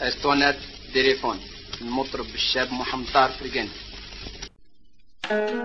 استونات ديريفون المطرب الشاب محمد طاهر فرقان رب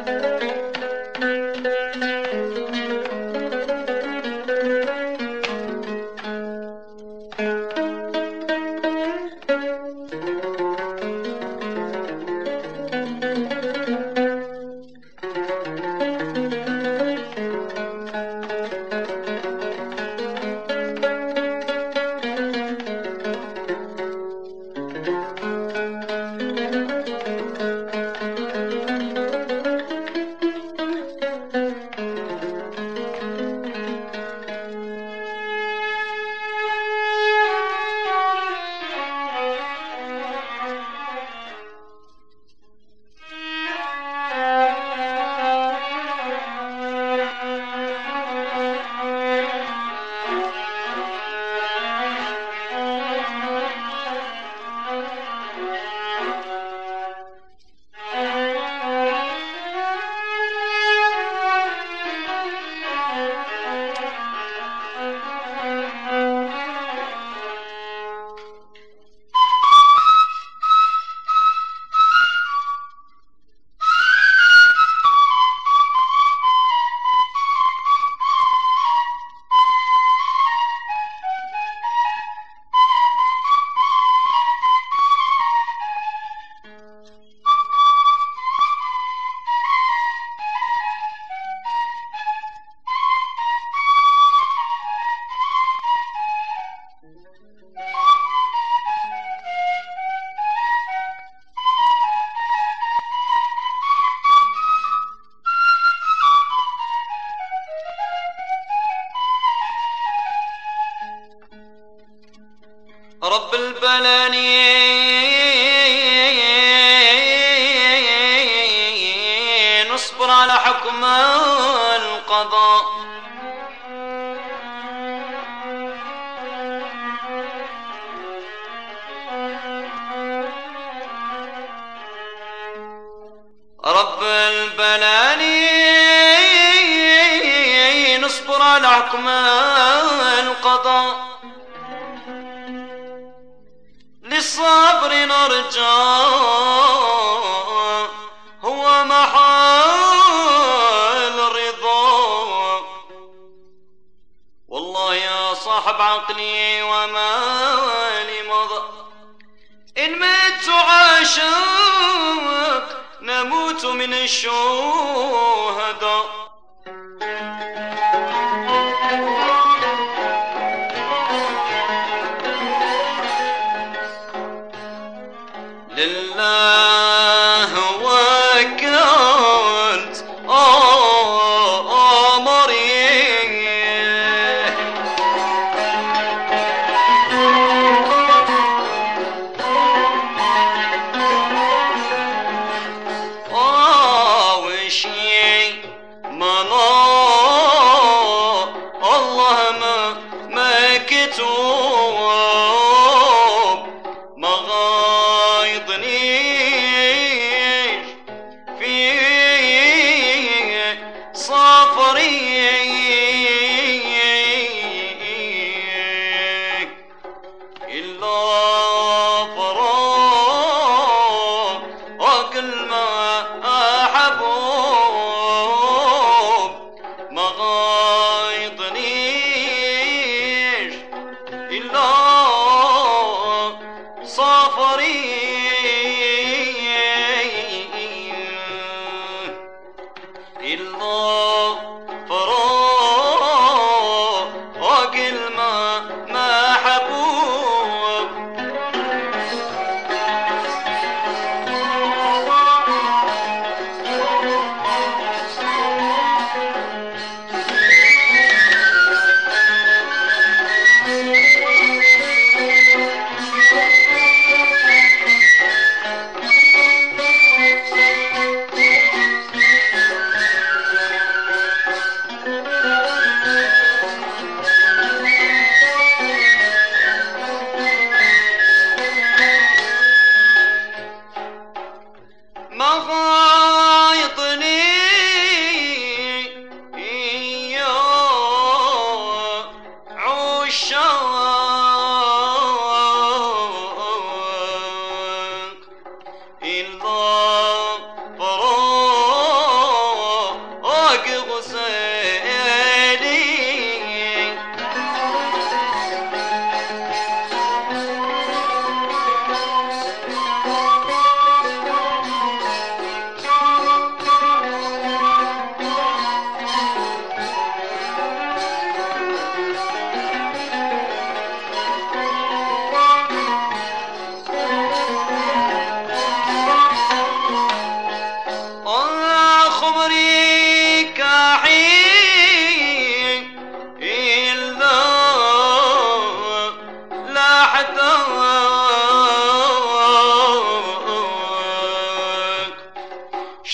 على حكم القضاء. رب البلانين اصبر على حكم القضاء. للصبر نرجع عقلي ومالي مضى إن مت عاشق نموت من الشهداء. كتب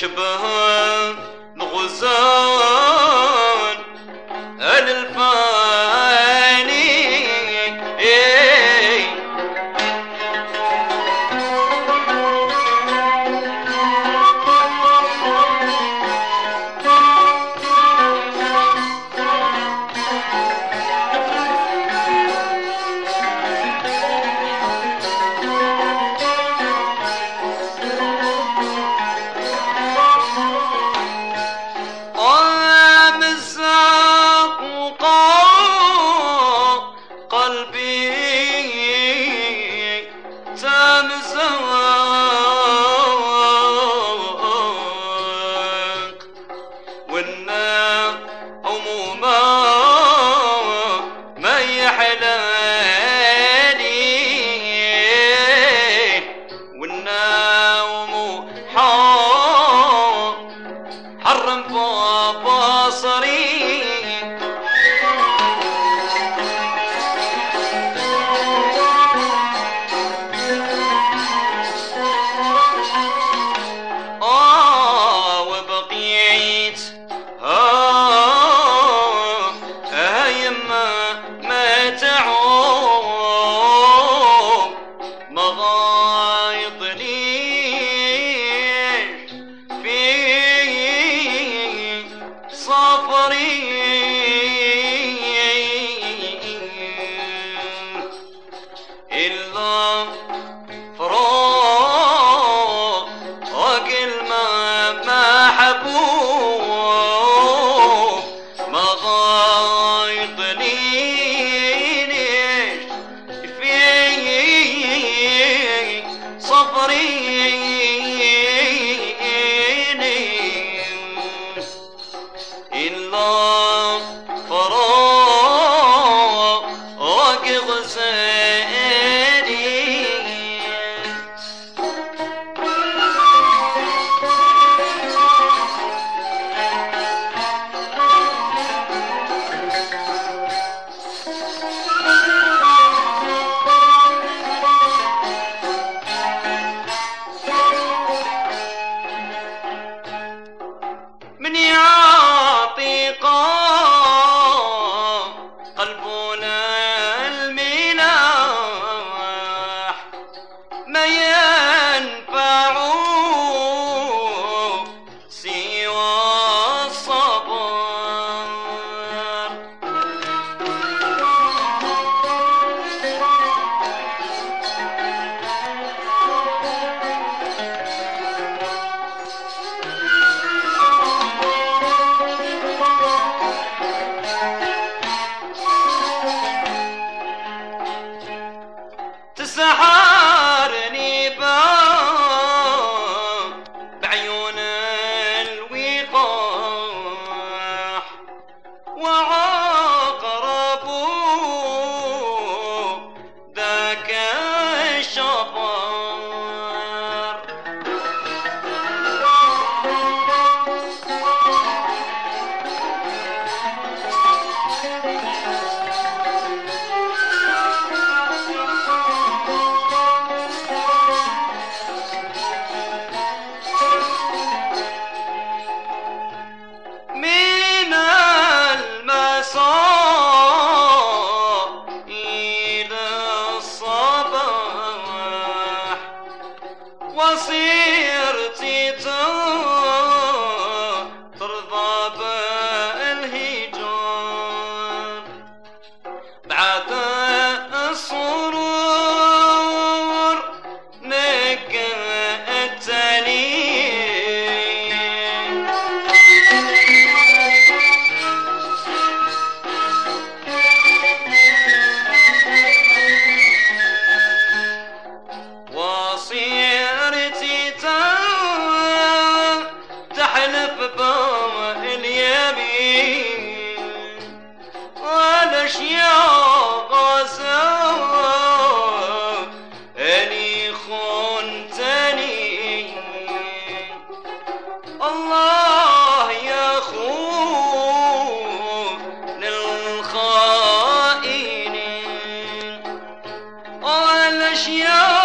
Beelzebub الباب فراق ما في صبري إلا que يَشْيَاءُ